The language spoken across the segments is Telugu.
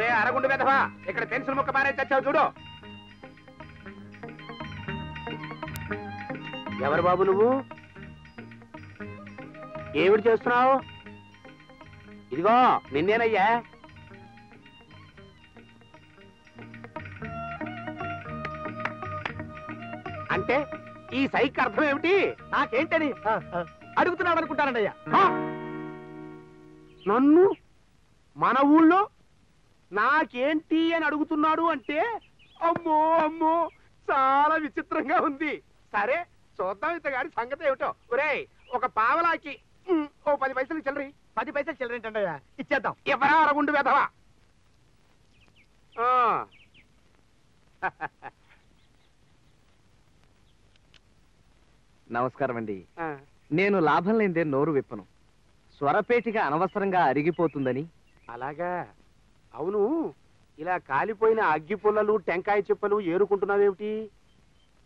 ఒరే అరగుండు వెధవా ఇక్కడ పెన్సిల్ ముక్క పారే చచ్చావు చూడు. ఎవరు బాబు నువ్వు? ఏమిటి చేస్తున్నావు? ఇదిగో నిన్నేనయ్యా. అంటే ఈ సైక్ అర్థం ఏమిటి? నాకేంటని? అడుగుతున్నాడు అనుకుంటానండి అయ్యా? నన్ను? మన ఊళ్ళో నాకేంటి అని అడుగుతున్నాడు అంటే అమ్మో అమ్మో చాలా విచిత్రంగా ఉంది. సరే చూద్దాం ఇంతగాడి సంగతి ఏమిటో. ఒరేయ్ ఒక పావలాకి ఓ పది పైసలు చిల్లరి. పది పైసలు చిల్లరేంటండి అయ్యా ఇచ్చేద్దాం. ఎవరా అరగుండు వెధవా. నమస్కారం అండి. నేను లాభం లేదే నోరు విప్పను. స్వరపేటిగా అనవసరంగా అరిగిపోతుందని. అలాగా. అవును ఇలా కాలిపోయిన అగ్గి పుల్లలు టెంకాయ చిప్పలు ఏరుకుంటున్నావేమిటి?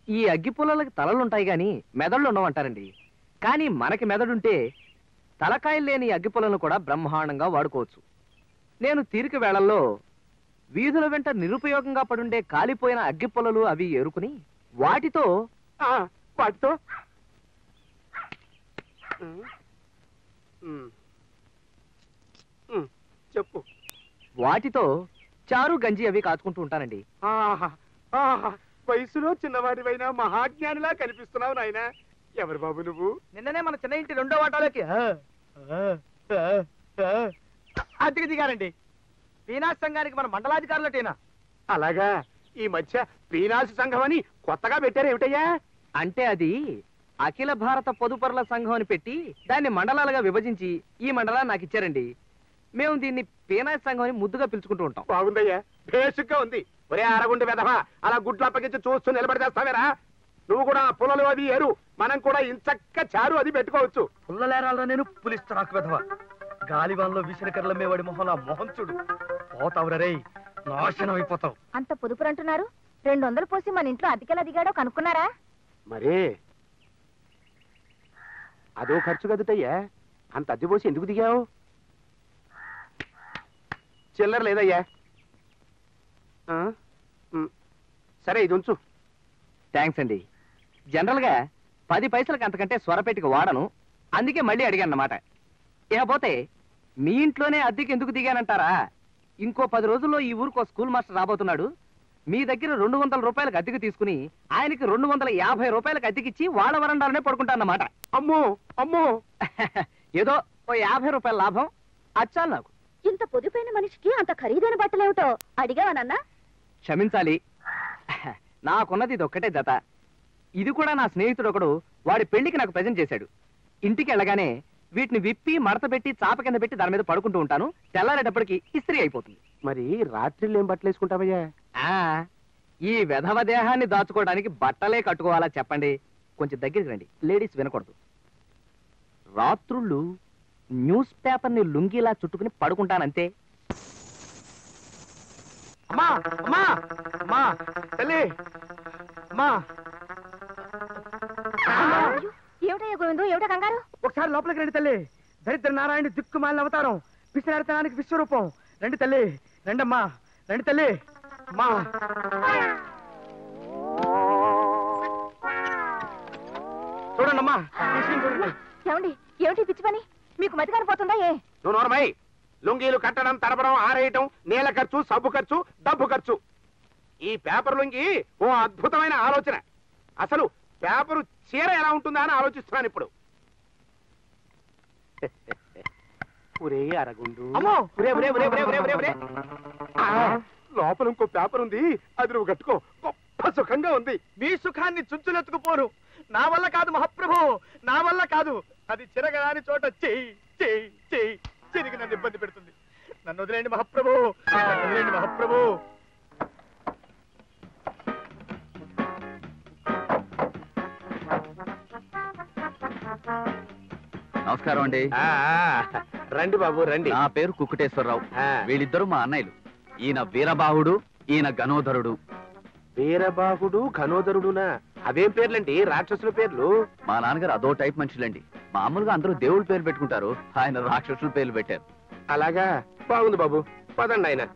ఈ అగ్గి పుల్లలకి తలలుంటాయి గాని మెదళ్ళు ఉండవంటారండి. కానీ మనకి మెదడుంటే తలకాయలు లేని అగ్గి పుల్లలను కూడా బ్రహ్మాండంగా వాడుకోవచ్చు. నేను తీరిక వేళల్లో వీధుల వెంట నిరుపయోగంగా పడుండే కాలిపోయిన అగ్గి పుల్లలు అవి ఏరుకుని వాటితో వాటితో. చెప్పు. వాటితో చారు గంజి అవి కాచుకుంటూ ఉంటానండి. ఆహా, ఆహా, వయసులో చిన్నవాడివైనా మహాజ్ఞానిలా కనిపిస్తున్నావు నాయన. ఎవరు బాబు నువ్వు? నిన్ననే మన చిన్న ఇంటి రెండో వాటాలోకి అద్దెకి దిగారండి. పీనాస్ సంఘానికి మన మండలాధికారులటేనా అలాగా ఈ మధ్య పీనాసి సంఘం అని కొత్తగా పెట్టారు ఏమిటయ్యా? అంటే అది అఖిల భారత పొదుపరుల సంఘం అని పెట్టి దాన్ని మండలాలుగా విభజించి ఈ మండలాన్ని నాకు ఇచ్చారండి. మేము దీన్ని పీనాయ సంఘం అని ముద్దుగా పిలుచుకుంటూ ఉంటాం. బాగుందయ్యా. బేసిక్గా ఉంది. ఒరే అరగుండి వెధవా అలా గుడ్లు అప్పగించి చూస్తూ నిలబడితేస్తావేరా నువ్వు కూడా పుల్లలు అది ఏరు. మనం కూడా ఇంచక్క చారు అది పెట్టుకోవచ్చు. పుల్లలేరాలో నేను? పులిస్తరాకు వెధవ. గాలివాన్లో విసిరికర్ల మేవాడి మొహం నా మొహం చూడు. పోతావురా రేయ్ నాశనం అయిపోతావు. అంత పొదుపురు అంటున్నారు రెండు వందలు పోసి మన ఇంట్లో అద్దెకెలా దిగాడో కనుక్కున్నారా? మరే అదో ఖర్చు కదుటయ్యా. అంత అద్దె పోసి ఎందుకు దిగావు? చిల్లర లేదయ్యా. సరే ఇది ఉంచు. థ్యాంక్స్ అండి. జనరల్గా పది పైసలకు అంతకంటే స్వరపేటికి వాడను. అందుకే మళ్ళీ అడిగాను అన్నమాట ఇకపోతే మీ ఇంట్లోనే అద్దెకి ఎందుకు దిగానంటారా? ఇంకో పది రోజుల్లో ఈ ఊరికి ఒక స్కూల్ మాస్టర్ రాబోతున్నాడు. మీ దగ్గర రెండు వందల రూపాయలకు అద్దెకి తీసుకుని ఆయనకి రెండు వందల యాభై రూపాయలకు అద్దెకిచ్చి వాళ్ళ వరండాలోనే పడుకుంటానన్నమాట. అమ్మో అమ్మో. ఏదో ఓ యాభై రూపాయల లాభం. అచ్చాలి నాకు. ఇంత పొదుపైన మనిషికి అంత ఖరీదైన బట్టలేమిటో అడిగావా నాన్న? క్షమించాలి. నాకున్నది ఇది ఒక్కటే జత. ఇది కూడా నా స్నేహితుడు ఒకడు వాడి పెళ్ళికి నాకు ప్రజెంట్ చేశాడు. ఇంటికి వెళ్ళగానే వీటిని విప్పి మడత పెట్టి చాప కింద పెట్టి దాని మీద పడుకుంటూ ఉంటాను. తెల్లారేటప్పటికి ఇస్త్రీ అయిపోతుంది. మరి రాత్రిళ్ళు ఏం బట్టలు వేసుకుంటావయ్యా ఆ ఈ వెధవ దేహాన్ని దాచుకోవడానికి బట్టలే కట్టుకోవాలా చెప్పండి. కొంచెం దగ్గరికి రండి. లేడీస్ వినకూడదు. రాత్రుళ్ళు న్యూస్ పేపర్ని లుంగిలా చుట్టుకుని పడుకుంటానంతే. అమ్మా అమ్మా అమ్మా తల్లి అమ్మా. అయ్యో, ఏమిటయ్యా గోవిందు ఏమిటా కంగారు? ఒకసారి లోపలికి రండి తల్లి. దరిద్ర నారాయణ దిక్కుమాలిన అవతారం విశ్వనాథనానికి విశ్వరూపం. రండి తల్లి రండమ్మా రండి తల్లి అమ్మా. చూడండమ్మా. ఏమండి ఏమిటి పిచ్చి పని? మీకు మతి కానిపోతుందా ఏ? నువ్వు నోరమై లుంగీలు కట్టడం తడపడం ఆరేయటం నీళ్ళ ఖర్చు సబ్బు ఖర్చు డబ్బు ఖర్చు. ఈ పేపర్ లుంగి ఓ అద్భుతమైన ఆలోచన. అసలు పేపరు చీర ఎలా ఉంటుందా అని ఆలోచిస్తున్నాను ఇప్పుడు. ఒరే అరగుండు. అమ్మో! ఒరే, ఒరే, ఒరే, ఒరే, ఒరే, ఒరే, ఒరే. ఆ, లోపల ఇంకో పేపర్ ఉంది. అది నువ్వు కట్టుకో. గొప్ప సుఖంగా ఉంది. మీ సుఖాన్ని చుంచులెత్తుకుపోరు నా వల్ల కాదు మహాప్రభు. నా వల్ల కాదు. అది చిరగరాని చోట చెయ్యి చెయ్యి చెయ్యి చిరిగి నన్ను ఇబ్బంది పెడుతుంది. నన్ను వదిలేండి మహాప్రభు. నన్ను వదిలేండి మహాప్రభు. నమస్కారం అండి. ఆ, ఆ, రండి బాబు రండి. నా పేరు కుక్కుటేశ్వరరావు. ఆ. వీళ్ళిద్దరు మా అన్నయ్యలు. ఈయన వీరబాహుడు ఈయన గణోధరుడు వీరబాహుడు ఘనోదరుడునా? అవేం పేర్లండి? రాక్షసుల పేర్లు? మా నాన్నగారు అదో టైప్ మనుషులండి. మామూలుగా అందరూ దేవుళ్ళ పేరు పెట్టుకుంటారు. ఆయన రాక్షసుల పేర్లు పెట్టారు. అలాగా? బాగుంది బాబు. పదండి ఆయన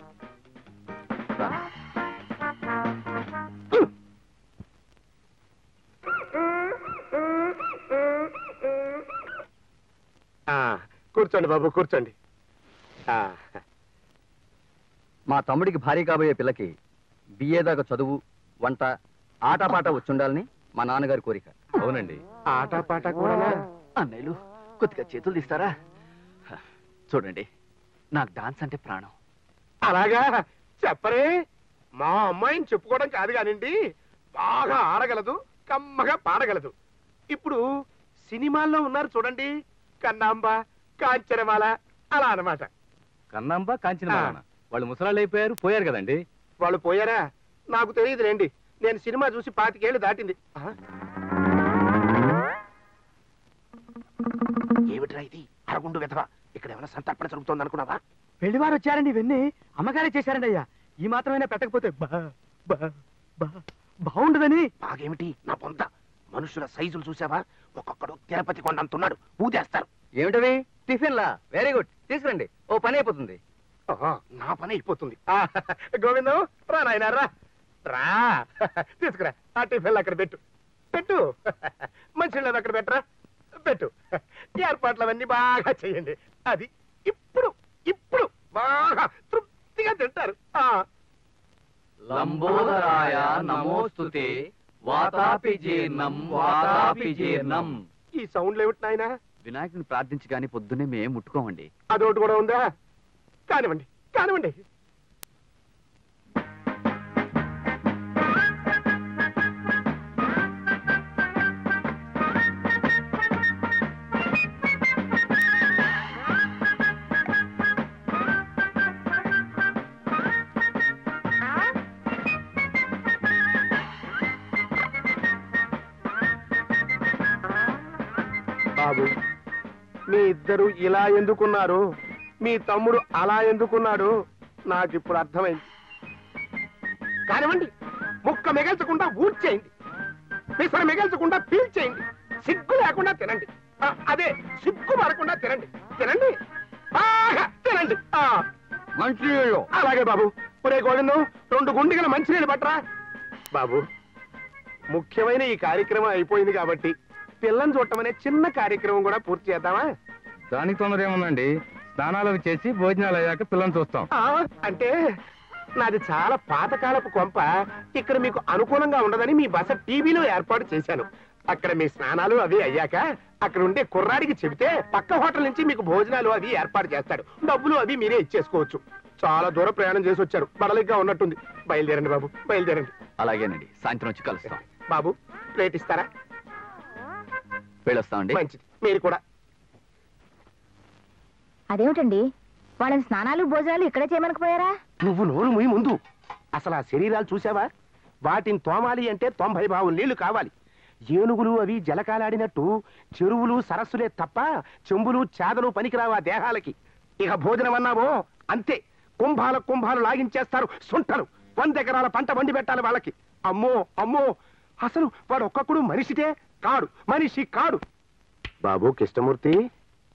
కూర్చోండి బాబు కూర్చోండి. ఆ, మా తమ్ముడికి భార్య కాబోయే పిల్లకి బిఏ దాకా చదువు వంట ఆటపాట వచ్చుండాలని మా నాన్నగారి కోరిక. అవునండి. ఆటపాట కూడానా? అన్నయ్యలు కొద్దిగా చేతులు తీస్తారా? చూడండి. నాకు డాన్స్ అంటే ప్రాణం. అలాగా? చెప్పరే. మా అమ్మాయిని చెప్పుకోవడం కాదు కానివ్వండి బాగా ఆడగలదు కమ్మగా పాడగలదు. ఇప్పుడు సినిమాల్లో ఉన్నారు చూడండి. కన్నాంబ కాంచనమాల అలా అన్నమాట. కన్నాంబ కాంచిన మాలన. వాళ్ళు ముసలాళ్ళు అయిపోయారు పోయారు కదండి? వాళ్ళు పోయారా? నాకు తెలియదు రండి నేను సినిమా చూసి పాతికేళ్ళు దాటింది. ఏమిట్రా ఇది? అరగుండు వెధవ. ఇక్కడ ఏమైనా సంతర్పణ జరుగుతోంది అనుకున్నావా పెళ్ళివారు వచ్చారండి ఇవన్నీ. అమ్మగారే చేశారండి అయ్యా. ఈ మాత్రమైనా పెట్టకపోతే బాగుండదని. బాగేమిటి? నా పొంత మనుషుల సైజులు చూసావా? ఒక్కొక్కడు తిరుపతి కొండంతున్నాడు. ఊదేస్తారు. ఏమిటవి? టిఫిన్లా? Very good. తీసుకురండి. ఓ పని అయిపోతుంది. ఆహా, నా పని అయిపోతుంది. గోవిందం రా నాయనా రా. రా. తీసుకురా. ఆ టిఫిన్లు అక్కడ పెట్టు. పెట్టు. మంచి అక్కడ పెట్టరా. పెట్టు. ఏర్పాట్లు అవన్నీ బాగా చేయండి. అది ఇప్పుడు ఇప్పుడు బాగా తృప్తిగా తింటారు. లంబోదరాయ నమోస్తుతే వాతాపి జీర్ణం వాతాపి జీర్ణం. ఈ సౌండ్లు ఏమిటి నాయనా? వినాయకుని ప్రార్థించి కానీ పొద్దున్నే మేము ముట్టుకోమండి. అదొకటి కూడా ఉందా? కానివ్వండి కానివ్వండి. ఇద్దరు ఇలా ఎందుకున్నారు? మీ తమ్ముడు అలా ఎందుకున్నాడు? నాకు ఇప్పుడు అర్థమైంది. కానివ్వండి ముక్క మిగల్చకుండా ఊడ్చేయండి. పిసర మిగల్చకుండా పీల్చేయండి. సిగ్గు లేకుండా తినండి. అదే సిగ్గు పడకుండా తినండి. తినండి? బాగా తినండి. ఆ, మంచి అలాగే బాబు. ఒరే గోవిందం రెండు గుండిగల మంచినీళ్ళు పట్టరా. బాబు ముఖ్యమైన ఈ కార్యక్రమం అయిపోయింది కాబట్టి పిల్లని చూడటం అనే చిన్న కార్యక్రమం కూడా పూర్తి చేద్దామా? దానికి తొందర ఏముందండి? స్నానాలు అవి చేసి భోజనాలు అయ్యాక పిల్లల్ని చూస్తాం. ఆ, అంటే నాది చాలా పాతకాలపు కొంప. ఇక్కడ మీకు అనుకూలంగా ఉండదని మీ బస టీవీలో ఏర్పాటు చేశాను. అక్కడ మీ స్నానాలు అవి అయ్యాక అక్కడ ఉండే కుర్రాడికి చెబితే పక్క హోటల్ నుంచి మీకు భోజనాలు అవి ఏర్పాటు చేస్తాడు. డబ్బులు అవి మీరే ఇచ్చేసుకోవచ్చు. చాలా దూరం ప్రయాణం చేసి వచ్చారు. బడలిగ్గా ఉన్నట్టుంది. బయలుదేరండి బాబు బయలుదేరండి. అలాగేనండి. సాయంత్రం వచ్చి కలుస్తాం. బాబు ప్లేట్ ఇస్తారా? వెళ్ళొస్తామండి. మంచిది. మీరు కూడా. అదేమిటండి? వాళ్ళని స్నానాలు భోజనాలు ఇక్కడే చేయమనకపోయారా? నువ్వు నోరు ముయి ముందు. అసలు ఆ శరీరాలు చూసావా వాటిని తోమాలి అంటే తొంభై బావులు నీళ్ళు కావాలి. ఏనుగులు అవి జలకాలాడినట్టు చెరువులు సరస్సులే తప్ప చెంబులు చేదలు పనికిరావా దేహాలకి? ఇక భోజనం అన్నావో? అంతే. కుంభాల కుంభాలు లాగించేస్తారు సుంటలు. వంద ఎకరాల పంట వండి పెట్టాలి వాళ్ళకి. అమ్మో అమ్మో! అసలు వాడు ఒక్కొక్కడు మనిషిటే కాడు. మనిషి కాడు. బాబు కృష్ణమూర్తి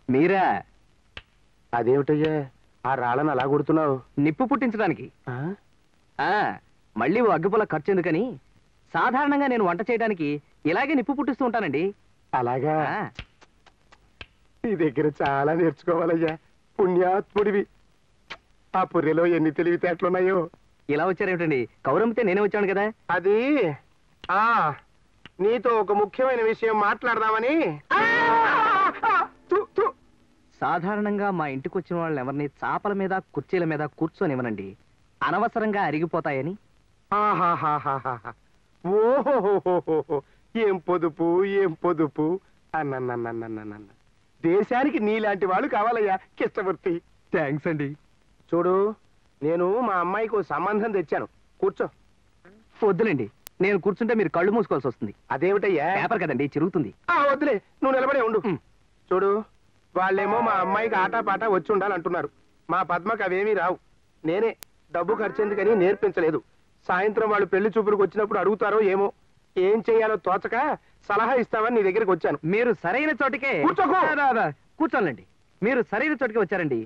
మీరా? అదేమిటయ్యా? ఆ రాళ్ళను అలా కొడుతున్నావు? నిప్పు పుట్టించడానికి. ఆ? మళ్ళీ ఓ అగ్గిపుల్ల ఖర్చు ఎందుకని సాధారణంగా నేను వంట చేయడానికి ఇలాగే నిప్పు పుట్టిస్తూ ఉంటానండి. అలాగా? ఆ, నీ దగ్గర చాలా నేర్చుకోవాలయ్యా. పుణ్యాత్ముడివి. ఆ పుర్రెలో ఎన్ని తెలివితేటలున్నాయో. ఇలా వచ్చారేమిటండి? కౌరమ్మితే నేనే వచ్చాను కదా? అది ఆ నీతో ఒక ముఖ్యమైన విషయం మాట్లాడదామని. ఆ! సాధారణంగా మా ఇంటికి వచ్చిన వాళ్ళని ఎవరిని చాపల మీద కుర్చీల మీద కూర్చొనివ్వనండి. అనవసరంగా అరిగిపోతాయని. ఓహోహోహోహో. ఏం పొదుపు ఏం పొదుపు. దేశానికి నీలాంటి వాళ్ళు కావాలయ్యా కిష్టమూర్తి థ్యాంక్స్ అండి. చూడు నేను మా అమ్మాయికి సంబంధం తెచ్చాను. కూర్చో. వద్దులేండి. నేను కూర్చుంటే మీరు కళ్ళు మూసుకోవాల్సి వస్తుంది. అదేమిటయ్యా? పేపర్ కదండి చిరుగుతుంది. ఆ, వద్దులే. నువ్వు నిలబడే ఉండు. చూడు వాళ్ళేమో మా అమ్మాయికి ఆటా పాట వచ్చి ఉండాలంటున్నారు. మా పద్మకు అవేమీ రావు. నేనే డబ్బు ఖర్చెందుకని నేర్పించలేదు. సాయంత్రం వాళ్ళు పెళ్ళి చూపులకు వచ్చినప్పుడు అడుగుతారో ఏమో. ఏం చేయాలో తోచక సలహా ఇస్తామని నీ దగ్గరికి వచ్చాను. మీరు సరైన చోటికే కూర్చోకు. రా, రా, రా. కూర్చోండి మీరు సరైన చోటికి వచ్చారండి.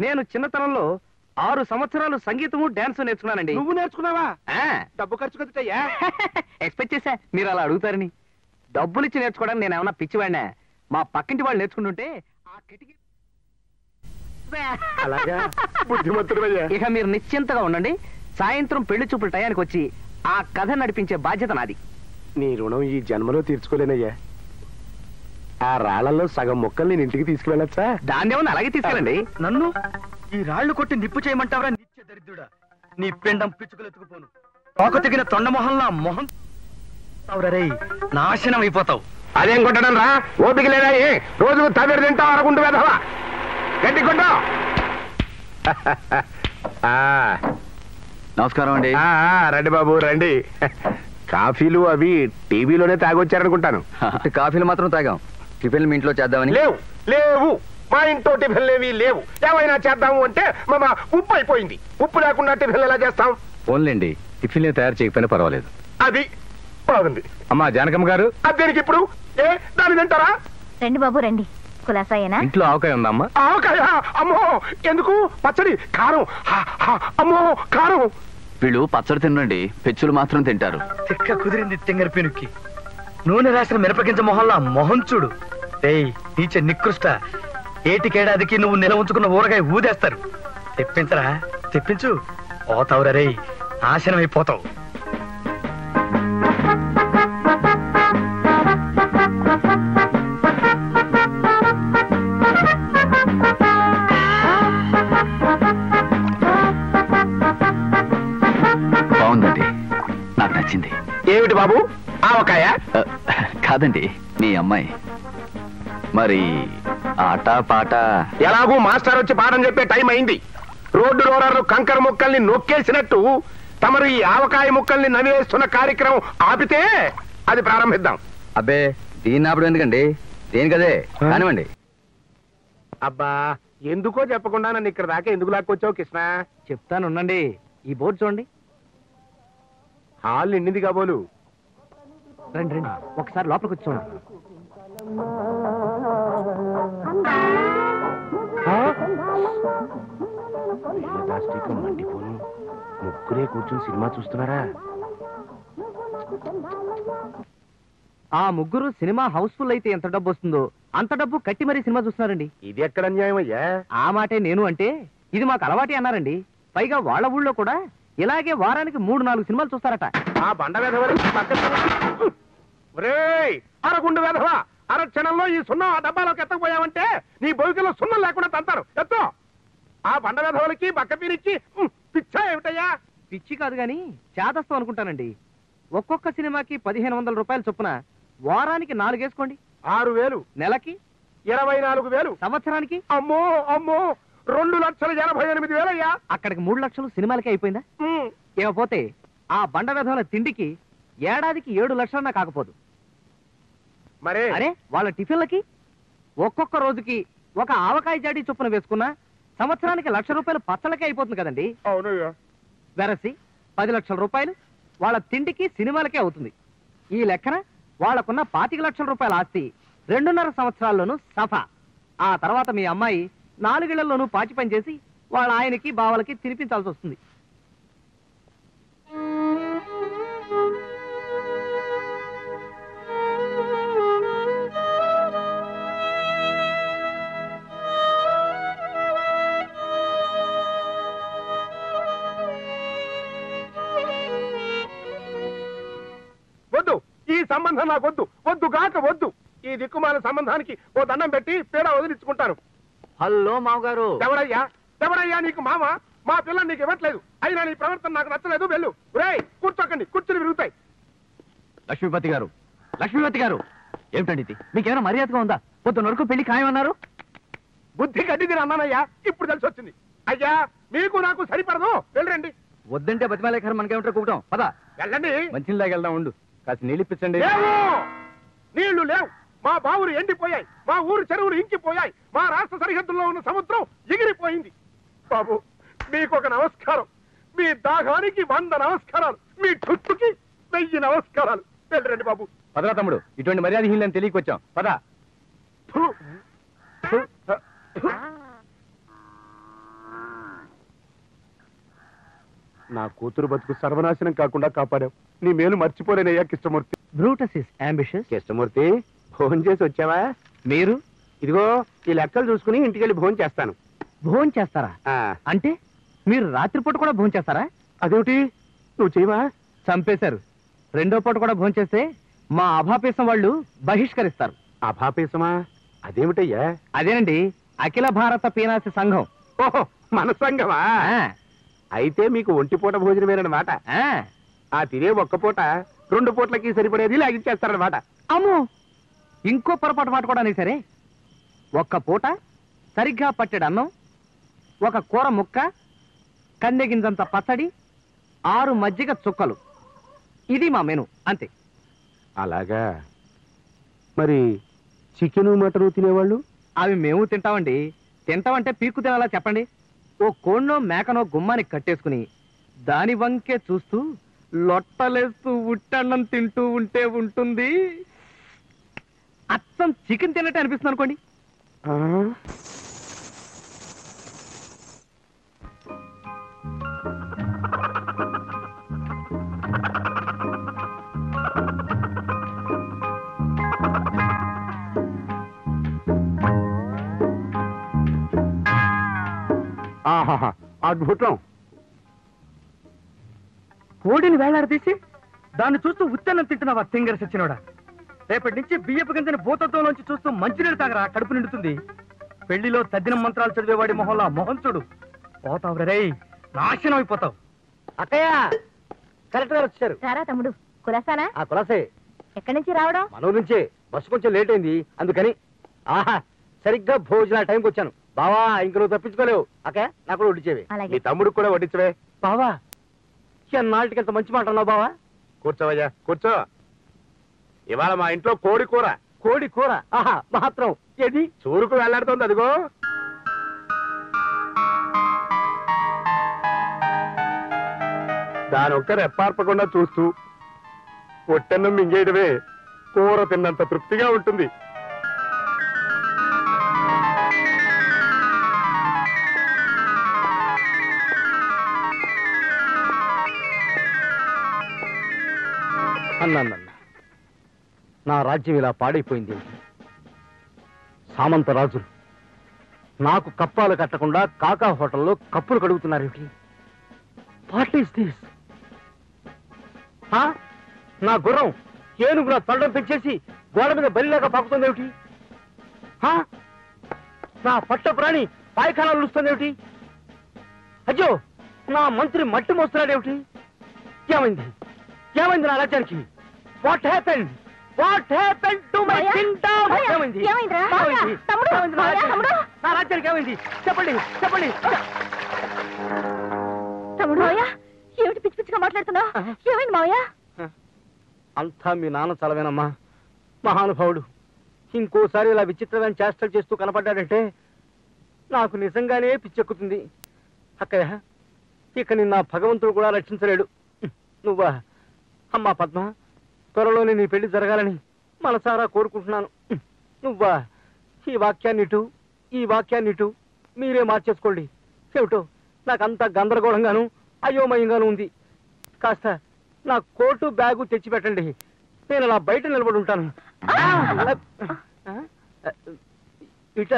నేను చిన్నతనంలో ఆరు సంవత్సరాలు సంగీతము డాన్స్ నేర్చుకున్నానండి. నువ్వు నేర్చుకున్నావా? ఆ, డబ్బు ఖర్చు కదటయ్యా ఎక్స్పెక్ట్ చేశా? మీరు అలా అడుగుతారని. డబ్బులు ఇచ్చి నేర్చుకోవడానికి నేను ఏమన్నా పిచ్చివాడినా? మా పక్కింటి వాళ్ళు నేర్చుకుంటుంటే అలాగా? ఇక మీరు నిశ్చింతగా ఉండండి. సాయంత్రం పెళ్ళి చూపుల టయానికి వచ్చి ఆ కథ నడిపించే బాధ్యత నాది. నీ రుణం ఈ జన్మలో తీర్చుకోలేనయ్యా. ఆ రాళ్ళలో సగం మొక్కలు నేను ఇంటికి తీసుకువెళ్ళచ్చా? దాన్ని ఏమన్నా అలాగే తీసుకెళ్ళండి. నన్ను ఈ రాళ్ళు కొట్టి నిప్పు చేయమంటావరా నిత్య దరిద్రుడా? నీ పిండం పిచ్చుకలు ఎత్తుకుపోను. తోక తెగిన తొండమొహంలా మొహం నాశనం అయిపోతావు. అదేం కొట్టడం రా? ఓపిక లేదా? రోజు తమిళ తింటావు అనుకుంటూ వెధవా? గట్టి కొట్టు. నమస్కారం అండి. రండి బాబు రండి. కాఫీలు అవి టీవీలోనే తాగొచ్చారనుకుంటాను. కాఫీలు మాత్రం తాగాం. టిఫిన్ మీ ఇంట్లో చేద్దామని. లేవు లేవు. మా ఇంట్లో టిఫిన్లేవి లేవు. ఏమైనా చేద్దాము అంటే మామ ఉప్పు అయిపోయింది. ఉప్పు లేకుండా టిఫిన్లు ఎలా చేస్తాం? ఫోన్లేండి టిఫిన్లు తయారు చేయకపోయినా పర్వాలేదు. అది బాగుంది. అమ్మా జానకమ్మ గారు. అది దేనికి ఇప్పుడు? ఏ తింటారా? రండి బాబు రండి. కులాసాయేనా? ఇంట్లో ఆవకాయ ఉందా అమ్మా? ఆవకాయ? అమ్మో! ఎందుకు? పచ్చడి? కారం. హా, హా, అమ్మో! కారం. వీళ్ళు పచ్చడి తినండి పెచ్చులు మాత్రం తింటారు. తిక్క కుదిరింది తింగర పెనుక్కి. నూనె రాసిన మిరపగింజ మొహంలా మొహం చూడు. ఏయ్ నీచ నికృష్ట. ఏటికేడాదికి నువ్వు నిల ఉంచుకున్న ఊరగాయ ఊదేస్తారు. తెప్పించరా? తెప్పించు. పోతావురా రేయ్ నాశనం అయిపోతావు బాబు ఆవకాయ. కాదండి మీ అమ్మాయి. మరి ఆట పాట? ఎలాగూ మాస్టర్ వచ్చి పాఠం చెప్పే టైం అయింది. రోడ్డు రోలర్లు కంకర ముక్కల్ని నొక్కేసినట్టు తమరు ఈ ఆవకాయ ముక్కల్ని నవ్వేస్తున్న కార్యక్రమం ఆపితే అది ప్రారంభిద్దాం. అబ్బే దీన్ని ఆపడం ఎందుకండి? దేనికదే కానివ్వండి. అబ్బా ఎందుకో చెప్పకుండా నన్ను ఇక్కడ దాకా ఎందుకు లాక్కొచ్చావు కృష్ణ? చెప్తాను ఉండండి ఈ బోర్డు చూడండి. హాల్ నిండింది కాబోలు రండి రండి. ఒకసారి లోపలికి వచ్చి చూడండి. ముగ్గురే కూర్చుని సినిమా చూస్తున్నారా? ఆ ముగ్గురు సినిమా హౌస్ఫుల్ అయితే ఎంత డబ్బు వస్తుందో అంత డబ్బు కట్టి మరీ సినిమా చూస్తున్నారండి. ఇది ఎక్కడ అన్యాయం అయ్యా ఆ మాటే నేను అంటే ఇది మాకు అలవాటే అన్నారండి. పైగా వాళ్ళ ఊళ్ళో కూడా ఇలాగే వారానికి మూడు నాలుగు సినిమాలు చూస్తారట. ఆ బండ అరగుండు వెధవ అర క్షణంలో ఈ సున్నం ఆ డబ్బాలోకి ఎత్తకపోయావంటే నీ బొవికలో సున్నం లేకుండా తంతారు. ఎత్తు. ఆ బండ వెధవలకి బక్క పీరికి పిచ్చా ఏమిటయ్యా? పిచ్చి కాదు గాని చేదస్తాం అనుకుంటానండి. ఒక్కొక్క సినిమాకి పదిహేను వందల రూపాయలు చొప్పున వారానికి నాలుగేసుకోండి. ఆరు వేలు. నెలకి ఇరవై నాలుగు వేలు. సంవత్సరానికి? అమ్మో అమ్మో. రెండు లక్షల ఎనభై ఎనిమిది వేలయ్యా. అక్కడికి మూడు లక్షలు సినిమాలకే అయిపోయిందా? ఏమపోతే ఆ బండ వెధవల తిండికి ఏడాదికి ఏడు లక్షలన్నా కాకపోదు. మరే. అరే వాళ్ళ టిఫిన్లకి ఒక్కొక్క రోజుకి ఒక ఆవకాయ జాడీ చొప్పున వేసుకున్నా సంవత్సరానికి లక్ష రూపాయలు పచ్చలకే అయిపోతుంది కదండి. అవునయ్యా. వెరసి పది లక్షల రూపాయలు వాళ్ళ తిండికి సినిమాలకే అవుతుంది. ఈ లెక్కన వాళ్ళకున్న పాతిక లక్షల రూపాయల ఆస్తి రెండున్నర సంవత్సరాల్లోనూ సఫా. ఆ తర్వాత మీ అమ్మాయి నాలుగేళ్ళలోనూ పాచి పని చేసి వాళ్ళ ఆయనకి బావలకి తినిపించాల్సి వస్తుంది. వద్దు. ఈ సంబంధం నాకు వద్దు. వద్దు గాక వద్దు. ఈ దిక్కుమాల సంబంధానికి ఓ దండం పెట్టి పేడ వదిలించుకుంటాను. హలో మామగారు. ఎవరయ్యా? ఎవరయ్యా నీకు మామ? మా పిల్లని నీకు ఇవ్వట్లేదు. అయినా నీ ప్రవర్తన నాకు నచ్చలేదు. వెళ్ళు. రేయ్ కూర్చోకండి. కూర్చుని విరుగుతాయి. లక్ష్మీపతి గారు. లక్ష్మీపతి గారు. ఏమిటండి ఇది? మీకేమైనా మర్యాదగా ఉందా? పొద్దున్న వరకు పెళ్ళి ఖాయమన్నారు? బుద్ధి గడ్డిది అన్నానయ్యా. ఇప్పుడు తెలిసి వచ్చింది. అయ్యా మీకు నాకు సరిపడదు. వెళ్ళండి వద్దంటే బతిమాలేఖరు మనకేమిటో కూటం. పద. వెళ్ళండి. మంచిలాగా వెళ్దాం ఉండు. కాస్త నీళ్ళు ఇప్పించండి. నీళ్ళు లేవు. మా బావులు ఎండిపోయాయి మా ఊరు చెరువులు ఇంకిపోయాయి మా రాష్ట్ర సరిహద్దుల్లో ఉన్న సముద్రం ఎగిరిపోయింది. బాబు మీకు ఒక నమస్కారం. మీ దాహానికి వంద నమస్కారాలు మీ ఠుట్టుకి వెయ్యి నమస్కారాలు. వెళ్ళండి బాబు. పదరా తమ్ముడు ఇటువంటి మర్యాదహీనని తెలియకొచ్చాం. పద. ఫు. కూతురు బతుకు సర్వనాశనం కాకుండా కాపాడావు. నీ మేలు మర్చిపోలేనయ్యా Krishnamurthy. Brutus is ambitious Krishnamurthy భోజనం చేసి వచ్చావా? మీరు? ఇదిగో ఈ లెక్కలు చూసుకుని ఇంటికి వెళ్ళి భోజనం చేస్తాను. భోజనం చేస్తారా? ఆ, అంటే మీరు రాత్రిపూట కూడా భోజనం చేస్తారా? అదేమిటి? నువ్వు చేయవా? చంపేశారు. రెండో పూట కూడా భోజనం చేస్తే మా అభాపేసం వాళ్ళు బహిష్కరిస్తారు. అభాపేసమా అదేమిటయ్యా? అదేనండి అఖిల భారత పీనాసి సంఘం. ఓహో మన సంగమా ఆ, అయితే మీకు ఒంటిపూట భోజనమేనమాట ఆ. ఆ తినే ఒక్క పూట రెండు పూట్లకి సరిపడేది లాగించేస్తారనమాట అమ్మో! ఇంకో పొరపాటు మాట కూడా సరే ఒక్క పూట సరిగ్గా పట్టెడు అన్నం ఒక కూర ముక్క కందెగింజంత పచ్చడి ఆరు మజ్జిగ చుక్కలు. ఇది మా మెను అంతే. అలాగా? మరి చికెను మటను తినేవాళ్ళు? అవి మేము తింటామండి. తింటామంటే పీక్కు తినాలా చెప్పండి? ఓ కోణ్ణో మేకనో గుమ్మానికి కట్టేసుకుని దాని వంకే చూస్తూ లొట్టలేస్తూ ఉట్టన్నం తింటూ ఉంటే ఉంటుంది. అచ్చం చికెన్ తిన్నట్టు అనిపిస్తుంది అనుకోండి? ఆహాహా, అద్భుతం. కోడిని వేలాడదీసి దాన్ని చూస్తూ ఉత్తన్నం తింటున్నావా తింగర్ సచ్చినోడా? రేపటి నుంచి బియ్యపు గింజని భూతత్వంలోంచి చూస్తూ మంచినీళ్ళు తాగరా కడుపు నిండుతుంది. పెళ్ళిలో తద్దినం మంత్రాలు చదివేవాడి మొహంలో మొహం చూడు. పోతావు రే నాశనం అయిపోతావు. అక్కయ్య కరెక్ట్గా వచ్చారు. రారా తమ్ముడు కులసానా? ఆ కులాసే. ఎక్కడి నుంచి రావడం? మనో నుంచే. బస్సు కొంచెం లేట్ అయింది అందుకని. ఆహా సరిగ్గా భోజన టైంకి వచ్చాను. బావా ఇంక నువ్వు తప్పించుకోలేవు. అక్కయ్య నాకు కూడా వడ్డిచేవి. మీ అలాగే తమ్ముడు కూడా వడ్డించవే. బావా నాటికి ఎంత మంచి మాట అన్నావు బావా? కూర్చోవయ్యా కూర్చో. ఇవాళ మా ఇంట్లో కోడి కూర. కోడి కూర? ఆహా మాత్రం. ఏది? చూరుకు వెళ్ళాడుతోంది అదిగో. దాని ఒక్క రెప్పార్పకుండా చూస్తూ పొట్టెన్నం మింగేయడమే కూర తిన్నంత తృప్తిగా ఉంటుంది. అన్నానన్న నా రాజ్యం ఇలా పాడైపోయింది. సామంత రాజులు నాకు కప్పాలు కట్టకుండా కాకా హోటల్లో కప్పులు కడుగుతున్నారేమిటి వాట్ ఈస్ దిస్ నా గుర్రం ఏనుగు నా తొండం పెంచేసి గోడ మీద బలిలాగా పాకుతుందేమిటి నా పట్ట ప్రాణి పాయఖానాలు నిలుస్తుందేమిటి అయ్యో నా మంత్రి మట్టి మోస్తున్నాడేమిటి ఏమైంది? ఏమైంది నా రాజ్యానికి? What happened what happened to my? Kingdom? ఏమైంది? ఏమైందిరా? ఏమైంది? తమ్ముడు? తమ్ముడు. నా రాజ్యానికి ఏమైంది? చెప్పండి చెప్పండి. తమ్ముడు మావయ్య ఏమిటి పిచ్చి పిచ్చిగా మాట్లాడుతున్నావు? ఏమైంది మావయ్య? అంతా మీ నాన్న చలవేనమ్మా. మహానుభావుడు. ఇంకోసారి ఇలా విచిత్రమైన చేష్టలు చేస్తూ కనపడ్డాడంటే నాకు నిజంగానే పిచ్చెక్కుతుంది. అక్కయ్య ఇక నిన్న భగవంతుడు కూడా రక్షించలేడు. నువ్వా? అమ్మా పద్మ త్వరలోనే నీ పెళ్ళి జరగాలని మనసారా కోరుకుంటున్నాను. నువ్వా ఈ వాక్యాన్ని ఇటు ఈ వాక్యాన్ని ఇటు మీరే మార్చేసుకోండి. ఏమిటో నాకంత గందరగోళంగాను అయోమయంగాను ఉంది. కాస్త నా కోటు బ్యాగు తెచ్చి పెట్టండి నేను అలా బయట నిలబడి ఉంటాను. ఇట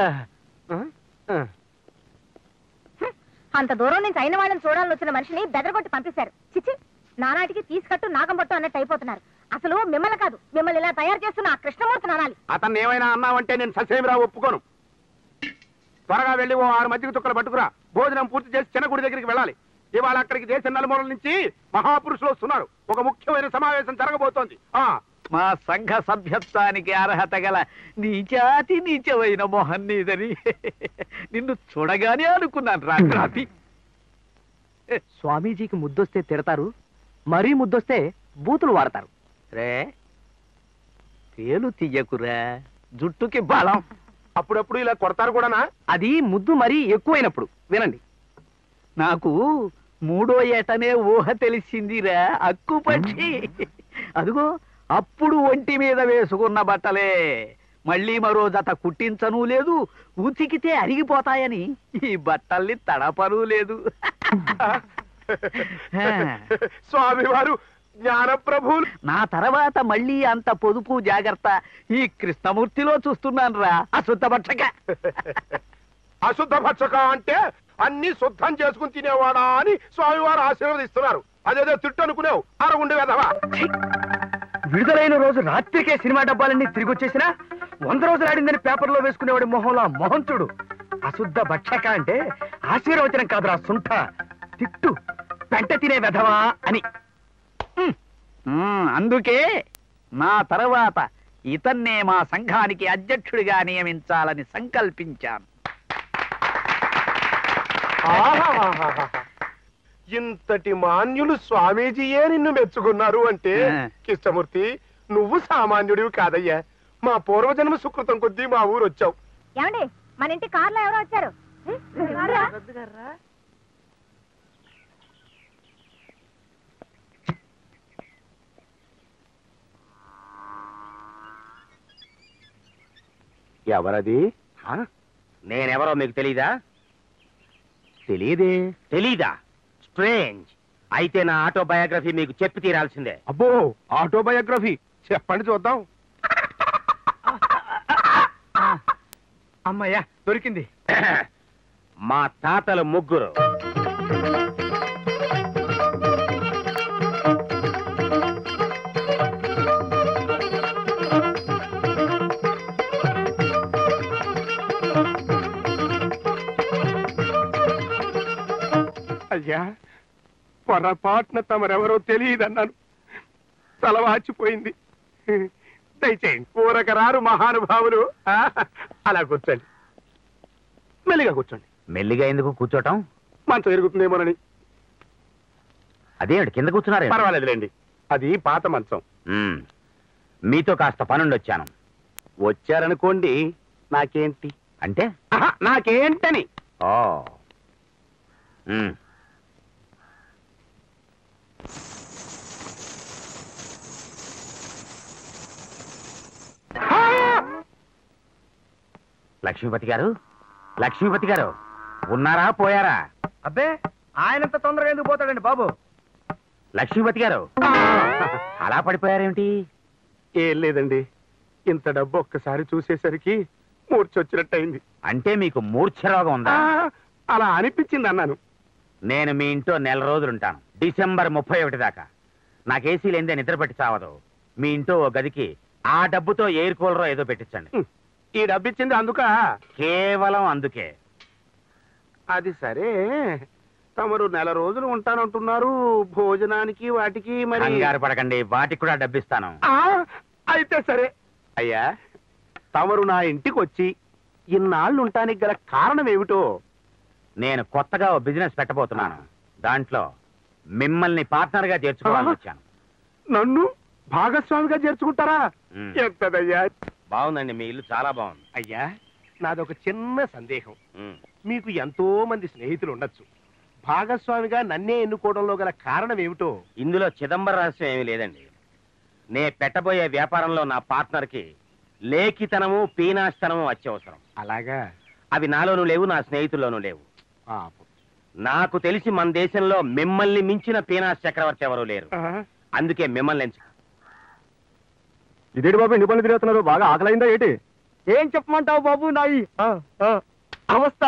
అంత దూరం నుంచి అయిన వాళ్ళని చూడాలని వచ్చిన మనిషిని బెదరగొట్టి పంపిస్తారు చిచ్చి నానాటికి తీసుకట్టు నాగంపట్టు అన్నట్టు అయిపోతున్నారు. అసలు మిమ్మల్ని కాదు మిమ్మల్ని ఇలా తయారు చేస్తున్న ఆ కృష్ణమూర్తిని అనాలి. అతన్ని ఏమైనా అన్నావంటే నేను ససేమిరా ఒప్పుకోను. త్వరగా వెళ్ళి ఓ ఆరు మధ్యకి చుక్కలు పట్టుకురా. భోజనం పూర్తి చేసి చిన్న గుడి దగ్గరికి వెళ్ళాలి. ఇవాళ అక్కడికి దేశ నలుమూలల నుంచి మహాపురుషులు వస్తున్నారు. ఒక ముఖ్యమైన సమావేశం జరగబోతోంది. ఆ. మా సంఘ సభ్యత్వానికి అర్హత గల నీచాతి నీచమైన మొహన్ నీదని నిన్ను చూడగానే అనుకున్నాను రాత్రాతి స్వామీజీకి ముద్దొస్తే తిడతారు మరీ ముద్దొస్తే బూతులు వాడతారు. రే తేలు తీయకురా. జుట్టుకి బలం. అప్పుడప్పుడు ఇలా కొడతారు కూడానా? అది ముద్దు మరీ ఎక్కువైనప్పుడు. వినండి. నాకు మూడో ఏటనే ఊహ తెలిసిందిరా అక్కు పక్షి. అదిగో అప్పుడు ఒంటి మీద వేసుకున్న బట్టలే. మళ్ళీ మరో జత కుట్టించను లేదు ఉతికితే అరిగిపోతాయని ఈ బట్టల్ని తడపను లేదు. స్వామివారు జ్ఞానప్రభువులు నా తర్వాత మళ్ళీ అంత పొదుపు జాగ్రత్త ఈ కృష్ణమూర్తిలో చూస్తున్నాను రా అశుద్ధపక్షక అశుద్ధ భక్షక అంటే అన్ని శుద్ధం చేసుకుని తినేవాడా అని స్వామివారు ఆశీర్వదిస్తున్నారు. అదేదో తిట్టు అనుకునేవు. అరగుండి వెధవా. విడుదలైన రోజు రాత్రికే సినిమా డబ్బాలన్నీ తిరిగి వచ్చేసినా వంద రోజులు ఆడిందని పేపర్లో వేసుకునేవాడి మొహంలో ఆ మొహం చూడు అశుద్ధ భక్షక అంటే ఆశీర్వచనం కాదురా సుంఠ. తిట్టు. పెంట తినే వెధవా అని. అందుకే నా తర్వాత ఇతన్నే మా సంఘానికి అధ్యక్షుడిగా నియమించాలని సంకల్పించాను. ఆహాహాహాహా. ఇంతటి మాన్యులు స్వామీజీయే నిన్ను మెచ్చుకున్నారు అంటే ఆ. కృష్ణమూర్తి నువ్వు సామాన్యుడివి కాదయ్యా. మా పూర్వజన్మ సుకృతం కొద్దీ మా ఊరు వచ్చావు ఏమండి? మన ఇంటి కార్లో ఎవరో వచ్చారు? ఎవరది? నేనెవరో మీకు తెలీదా? తెలియదే తెలీదా? స్ట్రేంజ్. అయితే నా ఆటోబయోగ్రఫీ మీకు చెప్పి తీరాల్సిందే. అబ్బో ఆటోబయోగ్రఫీ. చెప్పండి చూద్దాం. అమ్మయ్యా దొరికింది. మా తాతలు ముగ్గురు. పొరపాటున తమరెవరో తెలియదన్నాను. తల వాచిపోయింది. దయచేయండి ఊరకరారు మహానుభావులు. అలా కూర్చోండి. మెల్లిగా కూర్చోండి. మెల్లిగా ఎందుకు కూర్చోటం? మంచం ఎరుగుతుందేమోనని. అదేమిటి కింద కూర్చున్నారే పర్వాలేదులేండి అది పాత మంచం. మీతో కాస్త పనుండి వచ్చాను వచ్చారనుకోండి నాకేంటి? అంటే? నాకేంటని? ఓ. లక్ష్మీపతి గారు? లక్ష్మీపతి గారు ఉన్నారా పోయారా? అబ్బే ఆయనంత తొందరగా ఎందుకు పోతాడండి బాబు? లక్ష్మీపతి గారు అలా పడిపోయారేమిటి? ఏం లేదండి ఇంత డబ్బు ఒక్కసారి చూసేసరికి మూర్చొచ్చినట్టయింది అంటే మీకు మూర్ఛ రోగం ఉందా? అలా అనిపించింది అన్నాను. నేను మీ ఇంట్లో నెల రోజులుంటాను డిసెంబర్ ముప్పై ఒకటి దాకా. నాకు ఏసీ లేదే నిద్ర పట్టి చావదు. మీ ఇంట్లో ఓ గదికి ఆ డబ్బుతో ఎయిర్ కూలరో ఏదో పెట్టించండి. ఈ డబ్బు ఇచ్చింది అందుక? కేవలం అందుకే. అది సరే. తమరు నెల రోజులు ఉంటానంటున్నారు. భోజనానికి వాటికి మరి కంగారు పడకండి. వాటికి కూడా డబ్బిస్తాను. ఆ, అయితే సరే. అయ్యా. తమరు నా ఇంటికి వచ్చి ఇన్నాళ్ళు ఉండటానికి గల కారణం ఏమిటో నేను కొత్తగా ఓ బిజినెస్ పెట్టబోతున్నాను. దాంట్లో మిమ్మల్ని పార్ట్నర్గా చేర్చుకోవాలని వచ్చాను. నన్ను భాగస్వామిగా చేర్చుకుంటారా? మ్. ఎంతదయ్యా? బాగుందండి మీ ఇల్లు చాలా బాగుంది. అయ్యా నాదొక చిన్న సందేహం. ఉమ్. మీకు ఎంతో మంది స్నేహితులు ఉండొచ్చు. భాగస్వామిగా నన్నే ఎన్నుకోవడంలో గల కారణం ఏమిటో? ఇందులో చిదంబర రహస్యం ఏమీ లేదండి. నే పెట్టబోయే వ్యాపారంలో నా పార్ట్నర్కి లేఖితనము పీనాస్తనము అత్యవసరం. అలాగా? అవి నాలోనూ లేవు నా స్నేహితుల్లోనూ లేవు. పాపం. నాకు తెలిసి మన దేశంలో మిమ్మల్ని మించిన పీనాస్ చక్రవర్తి ఎవరూ లేరు. అందుకే మిమ్మల్ని ఎంచు ఇదేంటి బాబు ఎన్ని పనులు తిరుగుతున్నారు బాగా ఆకలైందా ఏంటి? ఏం చెప్పమంటావు బాబు నాయి? ఆ, ఆ, అవస్థ.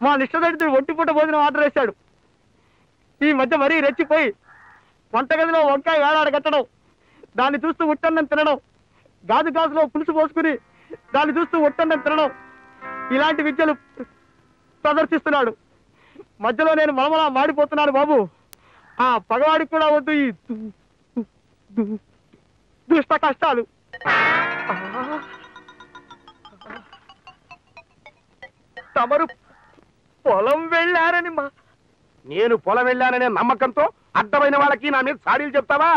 మా నిష్టదడితుడు ఒంటి పూట భోజనం ఆర్డర్ వేశాడు. ఈ మధ్య మరీ రెచ్చిపోయి వంటగదిలో వంకాయ వేలాడ కట్టడం దాన్ని చూస్తూ ఉట్టన్నం తినడం గాజు గాజులో పులుసు పోసుకుని దాన్ని చూస్తూ ఉట్టన్నం తినడం ఇలాంటి విద్యలు ప్రదర్శిస్తున్నాడు. మధ్యలో నేను మలమలా మాడిపోతున్నాను బాబు. ఆ పగవాడికి కూడా వద్దు ఈ దుష్ట కష్టాలు తమరు పొలం వెళ్ళారని మా నేను పొలం వెళ్ళాననే నమ్మకంతో అడ్డమైన వాళ్ళకి నా మీద సాడీలు చెప్తావా?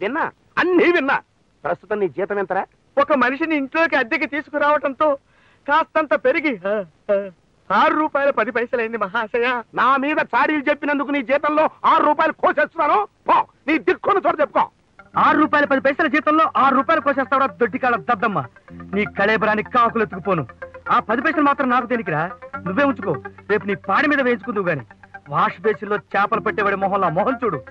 విన్నా అన్నీ విన్నా. ప్రస్తుతం నీ జీతం ఎంతరా? ఒక మనిషిని ఇంట్లోకి అద్దెకి తీసుకురావటంతో కాస్తంత పెరిగి ఆరు రూపాయల పది పైసలైంది మహాశయ నా మీద చాడీలు చెప్పినందుకు నీ జీతంలో ఆరు రూపాయలు కోసేస్తున్నాను. పో నీ దిక్కున్న చోట చెప్పుకో. ఆరు రూపాయల పది పైసల జీతంలో ఆరు రూపాయలు కోసేస్తావరా దొడ్డికాల దద్దమ్మ. నీ కళేబరానికి కాకులు ఎత్తుకుపోను. ఆ పది పైసలు మాత్రం నాకు తెలియకరా నువ్వే ఉంచుకో. రేపు నీ పాడి మీద వేయించుకుందువు గాని. వాష్ బేసిన్లో చేపలు పెట్టేవాడి మొహంలో మొహం చూడు.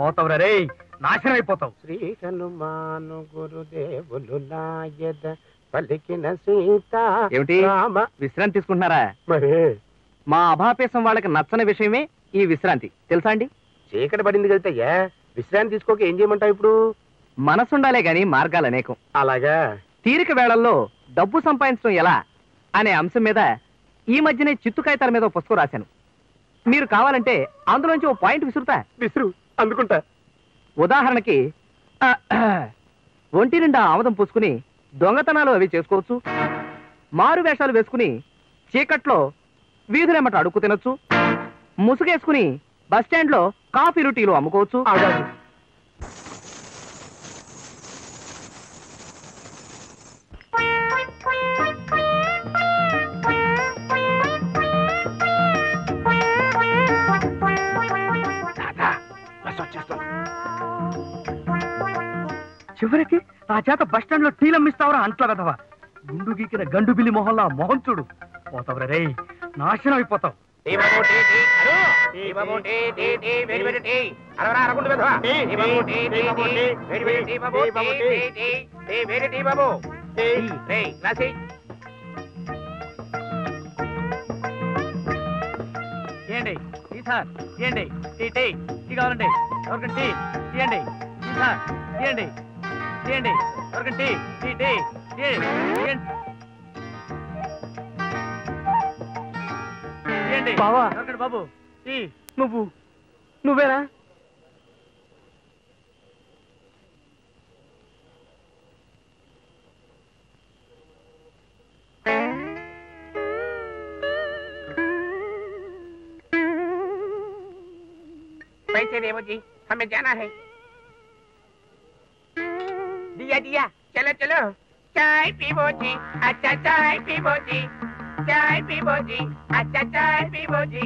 పోతావురా రే నాశనం అయిపోతావు. శ్రీ హనుమాను గురుదేవులు నాయద పలికిన సీత ఏమిటి? రామ. విశ్రాంతి తీసుకుంటున్నారా? మరి మా అభాపేసం వాళ్ళకి నచ్చని విషయమే ఈ విశ్రాంతి. తెలుసా అండి? చీకటి పడింది కదయ్యా విశ్రాంతి తీసుకోక ఏం చేయమంటావు ఇప్పుడు? మనసుండాలే గాని మార్గాలు అనేకం. అలాగా? తీరిక వేళల్లో డబ్బు సంపాదించడం ఎలా అనే అంశం మీద ఈ మధ్యనే చిత్తు కాగితాల మీద ఓ పుస్తకం రాశాను. మీరు కావాలంటే అందులోంచి ఓ పాయింట్ విసురుతా? విసురు అందుకుంటా. ఉదాహరణకి ఒంటి నిండా ఆమదం పూసుకుని దొంగతనాలు అవి చేసుకోవచ్చు. మారు వేషాలు వేసుకుని చీకట్లో వీధులెమ్మట అడుక్కు తినొచ్చు. ముసుగేసుకుని బస్ కాఫీలు టీలు అమ్ముకోవచ్చు. చివరికి ఆ చేత బస్ స్టాండ్లో టీలు అమ్మిస్తావరా అంట్ల వెధవ. గుండు గీకిన గండు బిల్లి మొహంలో ఆ మొహం చూడు. పోతావురా రే నాశనం అయిపోతావు. ఏండి టీ సార్ ఏండి టీ టీ టీ కావాలండి ఎవరికండి టీ తీయండి టీ సార్ తీయండి తీయండి ఎవరికండి టీ టీ టీ తీయండి బాబు నువ్వు నువ్వేనా पैसे देवो जी हमें जाना है दिया दिया चलो चलो चाय पीबो जी अच्छा चाय पीबो जी चाय पीबो जी अच्छा चाय पीबो जी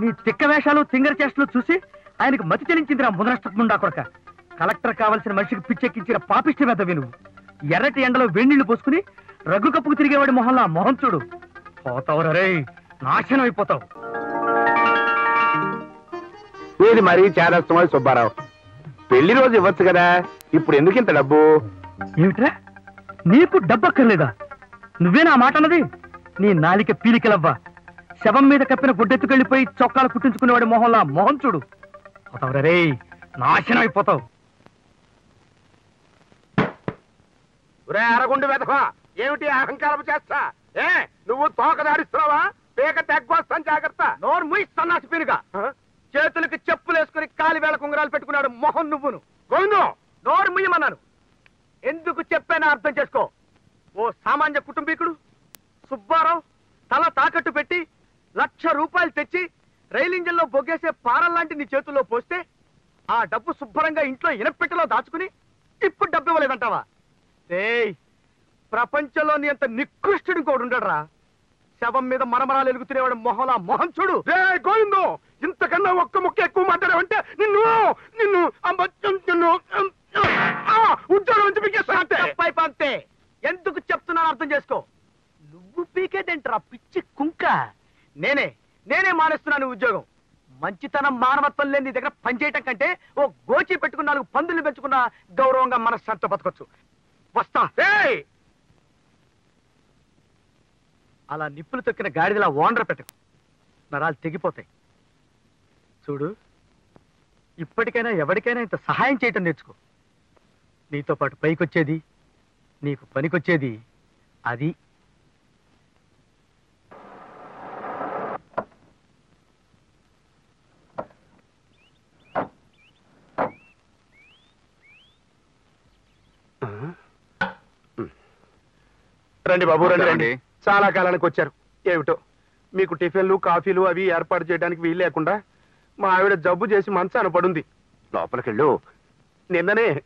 నీ తిక్క వేషాలు తింగర్ చేష్టలు చూసి ఆయనకు మతి చెలించిందిరా ముదనష్టకుండా కొడక. కలెక్టర్ కావలసిన మనిషికి పిచ్చెక్కించిన పాపిష్టి పెద్ద విను ఎర్రటి ఎండలో వేణీళ్ళు పోసుకుని రగ్గు కప్పుకు తిరిగేవాడి మొహంలా మొహం చూడు. పోతావురా రే నాశనం అయిపోతావు. ఇది మరీ చేదస్తమో సుబ్బారావు. పెళ్ళి రోజు ఇవ్వచ్చు కదా. ఇప్పుడు ఎందుకు ఇంత డబ్బు? ఏమిట్రా? నీకు డబ్బక్కర్లేదా? నువ్వేనా ఆ మాట అన్నది? నీ నాలిక పీలికలవ్వా. శవం మీద కప్పిన గుడ్డెత్తుకెళ్ళిపోయి చొక్కాలు కుట్టించుకునేవాడి మొహంలా మొహం చూడు. పోతావురా రే నాశనం అయిపోతావు. ఒరే అరగుండు వెధవా ఏమిటి అహంకారం చేస్తా? ఏ నువ్వు తోక దాడిస్తున్నావా పేక తెగ్గొస్తాను జాగ్రత్త నోరు ముయి సన్నాసి పీనుగా. చేతులకి చెప్పులు వేసుకుని కాలి వేళ కుంగరాలు పెట్టుకున్నాడు మొహం నువ్వును. గోవిందు నోరు ముయ్యమన్నాను ఎందుకు చెప్పానో అర్థం చేసుకో. ఓ సామాన్య కుటుంబీకుడు సుబ్బారావు తల తాకట్టు పెట్టి లక్ష రూపాయలు తెచ్చి రైలు ఇంజన్లో బొగ్గేసే పారల్లాంటి నీ చేతుల్లో పోస్తే ఆ డబ్బు శుభ్రంగా ఇంట్లో ఇనపెట్టెలో దాచుకుని ఇప్పుడు డబ్బు ఇవ్వలేదంటావా? ఏయ్ ప్రపంచంలో నీ అంత నికృష్టుడు ఇంకోడు ఉండడరా. శవం మీద మరమరాలు ఎలుగుతునేవాడు మొహలా మొహం చూడు. రే గోవిందు ఇంతకన్నా ఒక్క ముక్క ఎక్కువ మాట్లాడావంటే నిన్ను నిన్ను నిన్ను ఉద్యోగం అంతే ఎందుకు చెప్తున్నాను అర్థం చేసుకో. నువ్వు పీకేదేంట్రా పిచ్చి కుంక. నేనే నేనే మానేస్తున్నాను ఉద్యోగం. మంచితనం మానవత్వం లేని దగ్గర పనిచేయటం కంటే ఓ గోచి పెట్టుకున్న నాలుగు పందులు పెంచుకున్న గౌరవంగా మనశ్శాంతితో బతకొచ్చు. వస్తా. అలా నిప్పులు తొక్కిన గాడిదలా ఓనర్ పెట్టకు. నరాలు తెగిపోతాయి. చూడు ఇప్పటికైనా ఎవరికైనా ఇంత సహాయం చేయటం నేర్చుకో. నీతో పాటు పైకొచ్చేది నీకు పనికొచ్చేది అది. రండి బాబు రండి. రండి. చాలా కాలానికి వచ్చారు. ఏమిటో? మీకు టిఫిన్లు కాఫీలు అవి ఏర్పాటు చేయడానికి వీలు లేకుండా మా ఆవిడ జబ్బు చేసి మంచాన పడుంది. లోపలికెళ్ళు. నిన్ననే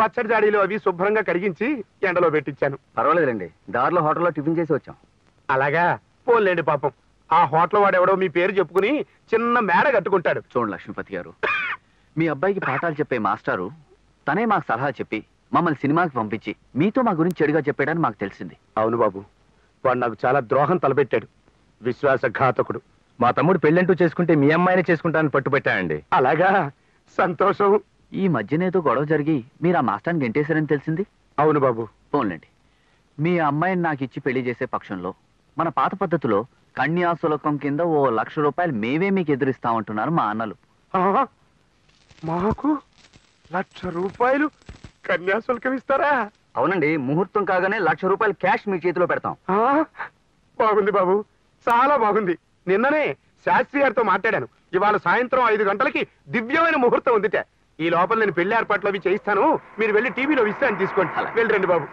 పచ్చడి జాడీలు అవి శుభ్రంగా కడిగించి ఎండలో పెట్టించాను. పర్వాలేదండి దారిలో హోటల్లో టిఫిన్ చేసి వచ్చాం. అలాగా? పోలేండి పాపం. ఆ హోటల్ వాడెవడో మీ పేరు చెప్పుకుని చిన్న మేడ కట్టుకుంటాడు. చూడండి లక్ష్మీపతి గారు. మీ అబ్బాయికి పాఠాలు చెప్పే మాస్టారు తనే మాకు సలహా చెప్పి మమ్మల్ని సినిమాకి పంపించి మీతో మా గురించి చెడుగా చెప్పాడని మాకు తెలిసింది. అవును బాబు. వాడు నాకు చాలా ద్రోహం తలపెట్టాడు. విశ్వాసఘాతకుడు. మా తమ్ముడు పెళ్ళంటూ చేసుకుంటే మీ అమ్మాయిని చేసుకుంటానని పట్టుబట్టాయండి అలాగా? సంతోషం. ఈ మధ్యనేదో గొడవ జరిగి మీరు ఆ మాస్టర్ని గెంటేశారని తెలిసింది? అవును బాబు. పోన్లేండి. మీ అమ్మాయిని నాకు ఇచ్చి పెళ్ళి చేసే పక్షంలో మన పాత పద్ధతిలో కన్యాశులకం కింద ఓ లక్ష రూపాయలు మేమే మీకు ఎదురిస్తామంటున్నారు మా అన్నలు. ఆ, మాకు లక్ష రూపాయలు కన్యాశుల్కం ఇస్తారా? అవునండి ముహూర్తం కాగానే లక్ష రూపాయలు క్యాష్ మీ చేతిలో పెడతాం. ఆ, బాగుంది బాబు. చాలా బాగుంది. నిన్ననే శాస్త్రి గారితో మాట్లాడాను. ఇవాళ సాయంత్రం ఐదు గంటలకి దివ్యమైన ముహూర్తం ఉందిట. ఈ లోపల నేను పెళ్ళి ఏర్పాట్లు అవి చేయిస్తాను. మీరు వెళ్ళి టీవీలో ఇస్తాను తీసుకోండి. వెళ్ళండి బాబు.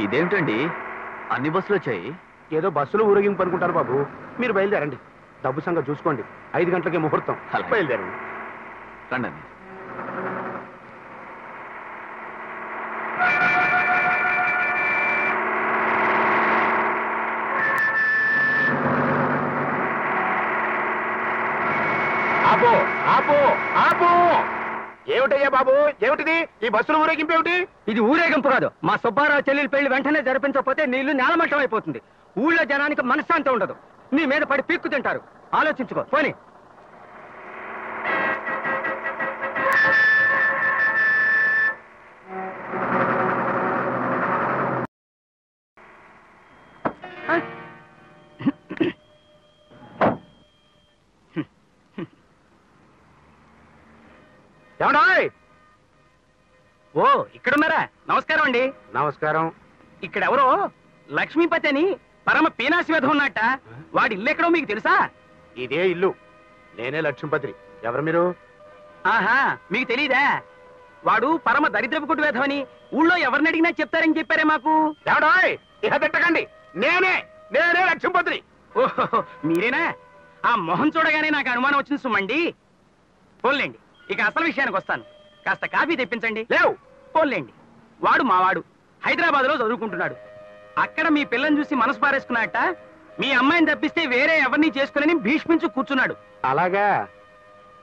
ఇదేమిటండి? అన్ని బస్సులు వచ్చాయి? ఏదో బస్సులో ఊరేగింపు అనుకుంటారు బాబు. మీరు బయలుదేరండి. డబ్బు సంగతి చూసుకోండి. ఐదు గంటలకే ముహూర్తం. అలాగే. బయలుదేరండి. రండి ఏమిటయ్యా బాబు? ఏమిటిది? ఈ బస్సులో ఊరేగింపు ఏమిటి? ఇది ఊరేగింపు కాదు. మా సుబ్బారావు చెల్లెలు పెళ్ళి వెంటనే జరిపించకపోతే నీళ్ళు నేలమట్టం అయిపోతుంది ఊళ్ళో జనానికి మనశ్శాంతి ఉండదు. నీ మీద పడి పీక్కు తింటారు. ఆలోచించుకో. పోనీ. నమస్కారం. ఇక్కడ ఎవరో లక్ష్మీపతి అని పరమ పీనాసి వేధం ఉన్నట్ట వాడి ఇల్లు ఎక్కడో మీకు తెలుసా? ఇదే ఇల్లు. నేనే లక్ష్మీపతి ఎవరు మీరు? ఆహా మీకు తెలీదా? వాడు పరమ దరిద్రపు కుటు వేధమని ఊళ్ళో ఎవరిని అడిగినా చెప్తారని చెప్పారే మాకు. ఏమండాయ్ ఇహ తిట్టకండి నేనే నేనే లక్ష్మీపతి ఓహో మీరేనా? ఆ మొహం చూడగానే నాకు అనుమానం వచ్చింది సుమండి. పోన్లేండి ఇక అసలు విషయానికి వస్తాను. కాస్త కాఫీ తెప్పించండి. లేవు. పోన్లేండి వాడు మావాడు. హైదరాబాద్లో చదువుకుంటున్నాడు. అక్కడ మీ పిల్లని చూసి మనసు పారేసుకున్నట్ట మీ అమ్మాయిని తప్పిస్తే వేరే ఎవరిని చేసుకుని భీష్మించు కూర్చున్నాడు. అలాగా?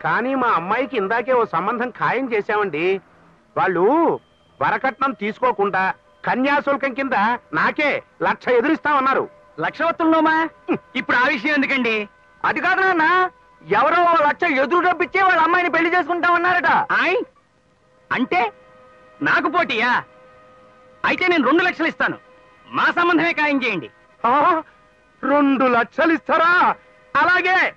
కానీ మా అమ్మాయికి ఇందాకే ఓ సంబంధం ఖాయం చేశామండి. వాళ్ళు వరకట్నం తీసుకోకుండా కన్యాశుల్కం కింద నాకే లక్ష ఎదురిస్తామన్నారు. లక్షవత్తుల్లోమా? ఇప్పుడు ఆ విషయం ఎందుకండి? అది కాదు నాన్న ఎవరో ఓ లక్ష ఎదురు డబ్బిచ్చి వాళ్ళ అమ్మాయిని పెళ్ళి చేసుకుంటామన్నారట. ఆయ్! అంటే నాకు పోటీయా? అయితే నేను రెండు లక్షలు ఇస్తాను. మా సంబంధమే ఖాయం చేయండి. ఆ, రెండు లక్షలు ఇస్తారా? అలాగే.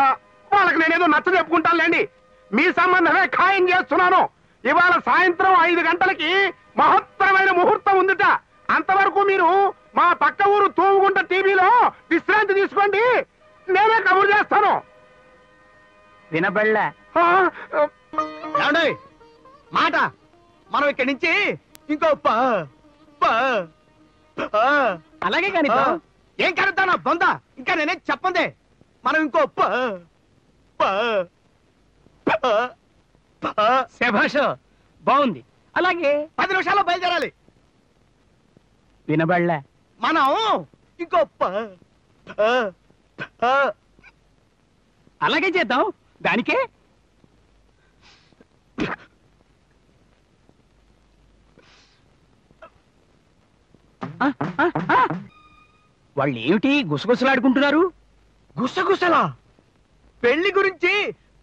ఆ, వాళ్ళకి నేనేదో నచ్చ చెప్పుకుంటానులేండి మీ సంబంధమే ఖాయం చేస్తున్నాను. ఇవాళ సాయంత్రం ఐదు గంటలకి మహత్తరమైన ముహూర్తం ఉందిట. అంతవరకు మీరు మా పక్క ఊరు తూముగుంట టీవీలో విశ్రాంతి తీసుకోండి. నేనే కబురు చేస్తాను. ఆ, ఏమండి మాట. మనం ఇక్కడి నుంచి ఇంకో ప ప ప. అలాగే కానీ ఏం కలుద్దానా బొంద? ఇంకా నేనేం చెప్పందే. మనం ఇంకో ప ప ప ప. శభాష్ బాగుంది. అలాగే పది నిమిషాల్లో బయలుదేరాలి. వినబళ్ళ మనం ఇంకో. అలాగే చేద్దాం. దానికే ఆ, ఆ, ఆ. వాళ్ళు ఏమిటి గుసగుసలాడుకుంటున్నారు? గుసగుసలా? పెళ్ళి గురించి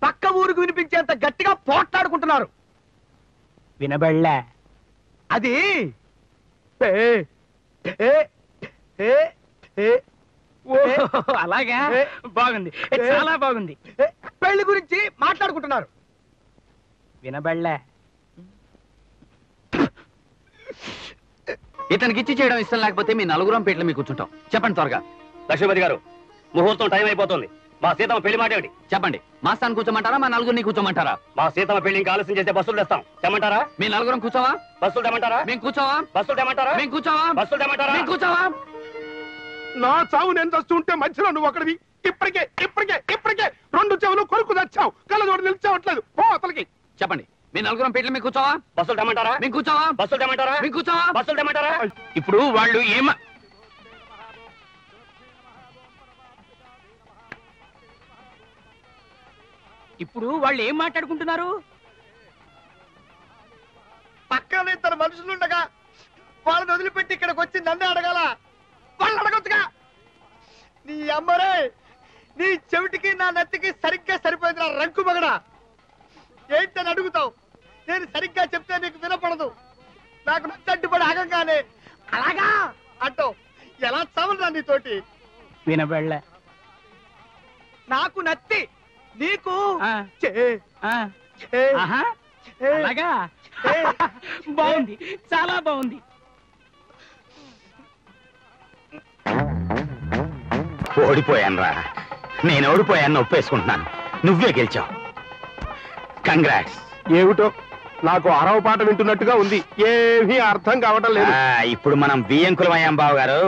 పక్క ఊరికి వినిపించేంత గట్టిగా పోట్లాడుకుంటున్నారు. వినబళ్ళ అది అలాగా. బాగుంది. చాలా బాగుంది. పెళ్ళి గురించి మాట్లాడుకుంటున్నారు. వినబళ్ళ ఇతనికి ఇచ్చి చేయడం ఇష్టం లేకపోతే మీ నలుగురం పేట్ల మీకు కూర్చుంటాం. చెప్పండి త్వరగా. లక్ష్మీపతి గారు ముహూర్తం టైం అయిపోతుంది. మా సీతమ్మ పెళ్ళి మాట ఏమిటి? చెప్పండి. మా స్థానం కూర్చోమంటారా? మా నలుగురిని కూర్చోమంటారా? మా సీతమ్మ పెళ్ళి ఇంకా ఆలస్యం చేస్తే బస్సులు తెస్తాం. తెమ్మంటారా? మీ నలుగురం కూర్చోవా? బస్సులు తెమ్మంటారా? మేము కూర్చోవా? బస్సులు తెమ్మంటారా? మేము కూర్చోవా? బస్సులు తెమ్మంటారా? మేము కూర్చోవా? నా చావు నేను చస్తుంటే మధ్యలో నువ్వు ఒకడివి ఇప్పటికే ఇప్పటికే ఇప్పటికే రెండు చెవులు కొరుకు తెచ్చావు. కళ్ళజోడు నిలిచావట్లేదు. పో అతలకి చెప్పండి. మీ నలుగురం పెట్టి మేము కూర్చోవా? బస్సులు తెమ్మంటారా? మేము కూర్చోవా? బస్సులు తెమ్మంటారా? మేము కూర్చోవా? బస్సులు తెమ్మంటారా? ఇప్పుడు వాళ్ళు ఏమ ఇప్పుడు వాళ్ళు ఏం మాట్లాడుకుంటున్నారు? పక్కన ఇద్దరు మనుషులుండగా వాళ్ళని వదిలిపెట్టి ఇక్కడికి వచ్చి నన్నే అడగాల. వాళ్ళు అడగొచ్చుగా. నీ అమ్మరే నీ చెవిటికి నా నెత్తికి సరిగ్గా సరిపోయింది రంకు మగడా. ఏంటని అడుగుతావు? నేను సరిగ్గా చెప్తే నీకు వినపడదు. నాకు నచ్చడ్డుపడి ఆగంగానే. అలాగా? అంటావు ఎలా చావనురా నీతోటి? వినబడలే. నాకు నత్తి. నీకు? చే చే. అలాగా. బాగుంది. చాలా బాగుంది. ఓడిపోయాను రా నేను ఓడిపోయాను ఒప్పేసుకుంటున్నాను. నువ్వే గెలిచావు. కంగ్రాట్స్ ఏమిటో? నాకు అరవ పాట వింటున్నట్టుగా ఉంది. ఏమీ అర్థం కావటం లేదు. ఇప్పుడు మనం బియ్యంకులం అయ్యాం బావ గారు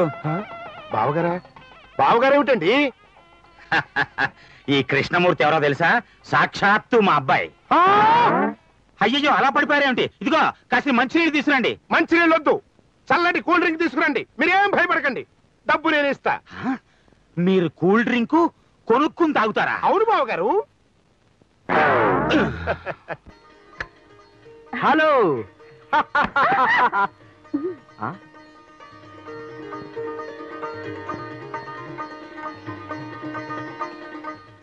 బావగారా? బావగారు ఏమిటండి ఈ కృష్ణమూర్తి ఎవరో తెలుసా? సాక్షాత్తు మా అబ్బాయి. ఆ! అయ్యో అలా పడిపోయారేమిటి? ఇదిగో కాస్త మంచినీళ్ళు తీసుకురండి. మంచినీళ్ళు వద్దు చల్లటి కూల్ డ్రింక్ తీసుకురండి. మీరేం భయపడకండి. డబ్బు నేను ఇస్తా? మీరు కూల్ డ్రింక్ కొనుక్కుని తాగుతారా? అవును బావగారు. హలో.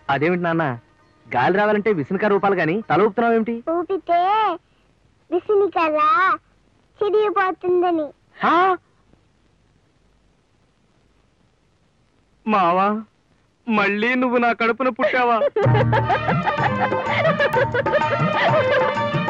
అదేమిటి నాన్న? గాలి రావాలంటే విసునక రూపాలు గాని తల ఊపుతున్నావు ఏమిటి? ఊపితే విసినికల్లా చిరిగిపోతుందని మావా మళ్ళీ నువ్వు నా కడుపున పుట్టావా?